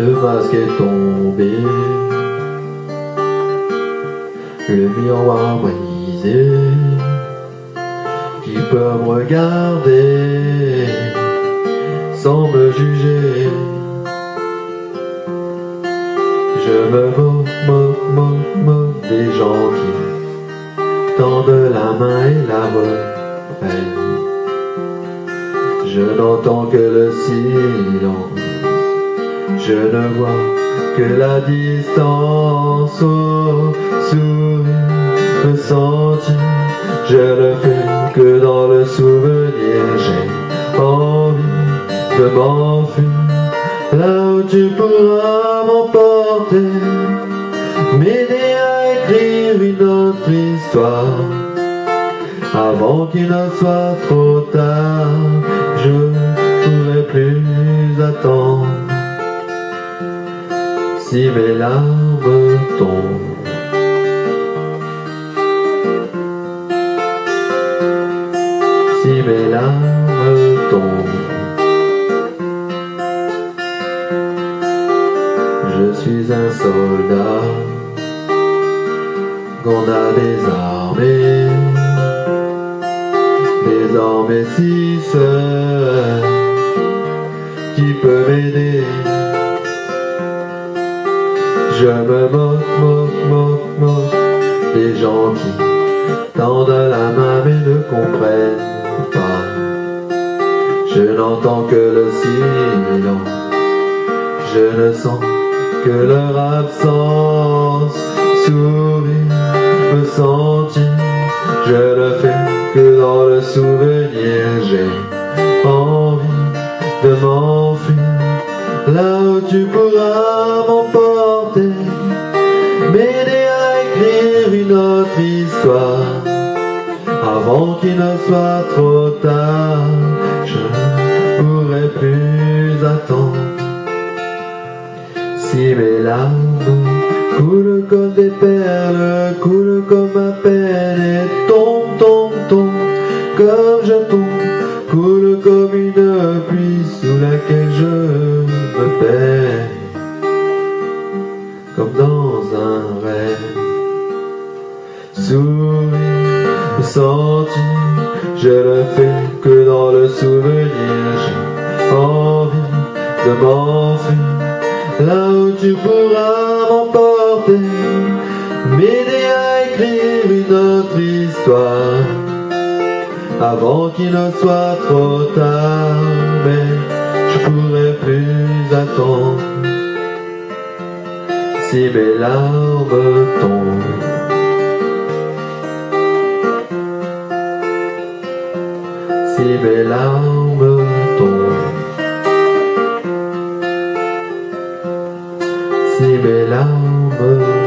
Le masque est tombé, le miroir brisé, qui peut me regarder sans me juger. Je me moque, moque, moque, moque des gens qui tendent la main et la reprennent. Je n'entends que le silence, je ne vois que la distance au sourire me sentir. Je ne fais que dans le souvenir, j'ai envie de m'enfuir. Là où tu pourras m'emporter, m'aider à écrire une autre histoire. Avant qu'il ne soit trop tard, je ne pourrai plus attendre. Si mes larmes tombent, si mes larmes tombent, je suis un soldat. Qu'on a désarmé, désormais si seul qui peut m'aider? Je me moque, moque, moque, moque des gens qui tendent la main mais ne comprennent pas. Je n'entends que le silence, je ne sens que leur absence. Sourire, me sentir, je ne fais que dans le souvenir. J'ai envie de m'enfuir là où tu pourras m'emporter, m'aider à écrire une autre histoire. Avant qu'il ne soit trop tard, je ne pourrai plus attendre. Si mes larmes coulent comme des perles, coulent comme ma peine et tombent, tombent, tombent, comme je tombe, coulent comme une pluie sous laquelle je me perds, Je le fais que dans le souvenir, j'ai envie de m'enfuir là où tu pourras m'emporter, m'aider à écrire une autre histoire, avant qu'il ne soit trop tard, mais je pourrai plus attendre, si mes larmes tombent. Si mes larmes tombent. si larmes tombent.